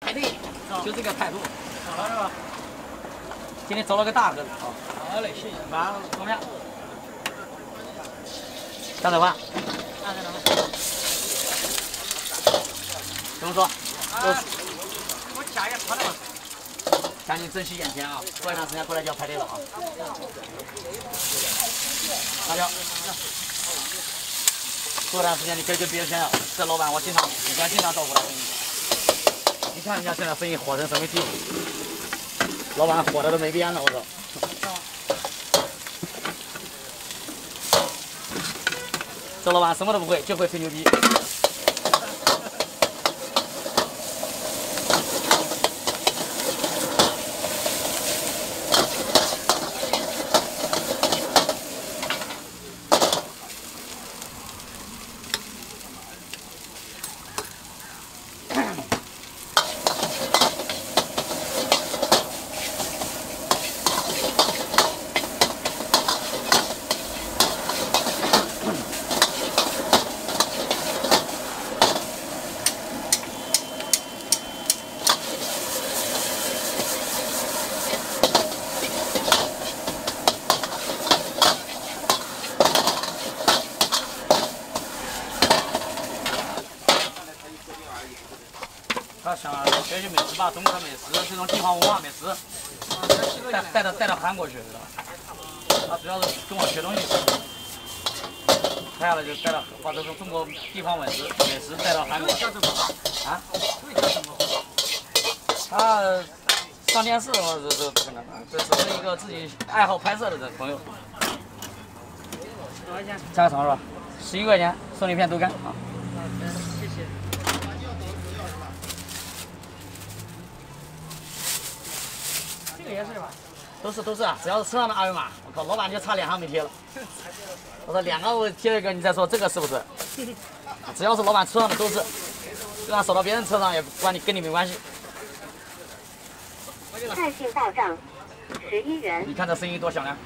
排队，就这个态度。好了是吧？今天找了个大个的啊。好嘞，谢谢。马上怎么样？张德华。啊，张德华。怎么说？啊。我家也跑了嘛。赶紧珍惜眼前啊！过一段时间过来就要排队了啊！大家，过段时间你可以跟别人炫耀，这老板我经常以前经常照顾他看一下现在生意火成什么地步？老板火的都没边了，我操！这老板什么都不会，就会吹牛逼。他想学习美食吧，中国的美食，这种地方文化美食，带带到带到韩国去，知道吧？他主要是跟我学东西，拍下来就带到把这种中国地方美食美食带到韩国。啊？他上电视，我这这不可能，这只是一个自己爱好拍摄的这朋友。加个床是吧？十一块钱，送你一片豆干啊。也是吧，都是都是啊，只要是车上的二维码，我靠，老板就差两行没贴了。我说两个我贴一个，你再说这个是不是？只要是老板车上的都是，就算扫到别人车上也关你跟你没关系。在线到账十一元。你看这声音多响亮。